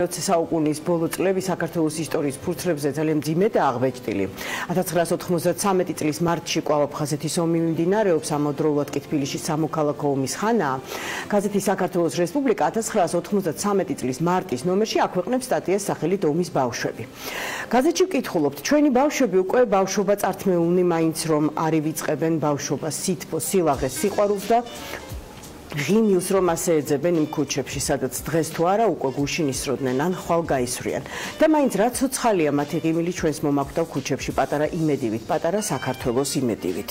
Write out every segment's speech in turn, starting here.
20 საუკუნის ბოლო წლები საქართველოს ისტორიის ფურცლებზე ძალიან ძიმე და აღბეჭდილი. 1993 წლის მარტში კვლავ აფხაზეთის ომი მიმდინარეობს, ამავდროულად კი თბილისში სამოქალაქო ომის ხანაა. გაზეთი საქართველოს რესპუბლიკა 1993 წლის მარტის ნომერში აქვეყნებს სტატიას სახელით ომის ბავშვები. გაზეთში ვკითხულობთ, ჩვენი ბავშვები უკვე ბავშვობა წართმეულნი მაინც რომ არივიწყებენ ბავშვობას სითბოს, სილაღეს, სიყვარულს და ღიმილს რომ ასე ეძებენ იმ ქუჩებში, სადაც დღეს თუ არა უკვე გუშინ ისროდნენ ან ხვალ გაისვრიან. და მაინც რა ცოცხალია მათი ღიმილი ჩვენს მომაკვდავ ქუჩებში პატარა იმედივით, პატარა საქართველოს იმედივით.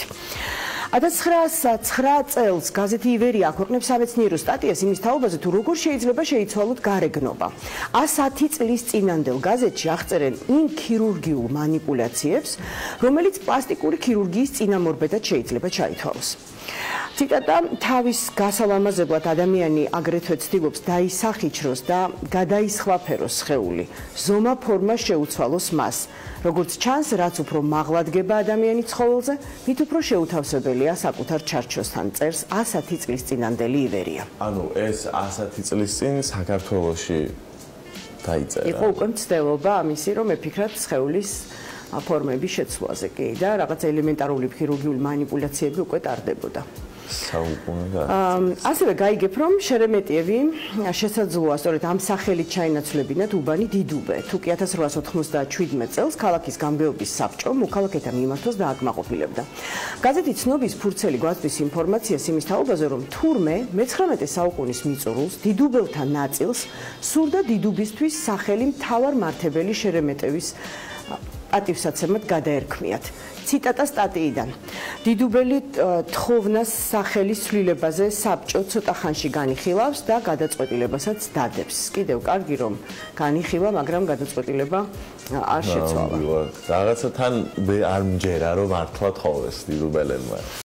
1909 წელს გაზეთი ივერია აქვეყნებს სამეცნიერო სტატიას იმის თაობაზე, თუ როგორ შეიძლება შეიცვალოთ გარეგნობა. 110 წლის წინანდელ გაზეთში აღწერენ იმ ქირურგიულ манипуляციებს, რომელიც პლასტიკური ქირურგიის წინამორბედად შეიძლება ჩაითვალოს. ციტატა თავის გასალამაზებლად ადამიანი აგრეთვე ცდილობს დაისახიჩროს და გადაისხვაფეროს ხეული. ზომა ფორმა შეუცვალოს მას. როგორც ჩანს, რაც უფრო მაღლადგება ადამიანი ცხოველზე, მით უფრო შეუთავსებელია საკუთარ ჩარჩოსთან წერს 110 წლის წინანდელი ივერია. ანუ ეს 110 წლის წინ საქართველოში დაიწერა. იყო უკვე მცდელობა ამისი, რომ ეფიქრათ სხეულის ფორმების შეცვლაზე კი და რაღაც ელემენტარული ფქირურგიული манипуляციები უკვე ტარდებოდა. საუკუნე და ასევე გაიგებ რომ შერემეტიევი შესაძლოა სწორედ ამ სახელით ჩაინაცვლებინათ უბანი დიდუბე. თუ კი 1897 წელს ქალაქის გამგეობის საბჭო მოქალაქეთა მიმართოს დააკმაყოფილებდა. გაზეთი ცნობის ფურცელი გვაწვის ინფორმაციას იმის თაობაზე რომ თურმე მე-19 საუკუნის მიწურულს დიდუბელთა ნაწილს სურდა დიდუბისთვის სახელი მთავარ მართებელი შერემეტევის პატივსაცემად გადაერქმიათ. ციტატა სტატიიდან. დიდუბელი თხოვნას სახელის ცვლილებაზე საბჭო ცოტა ხანში განიხილავს და გადაწყვეტილებასაც დადებს. კიდევ კარგი რომ განიხილა, მაგრამ გადაწყვეტილება არ შეცვალა. რაღაცა თან არ მჯერა რომ მართლა თხოვეს დიდუბელებმა.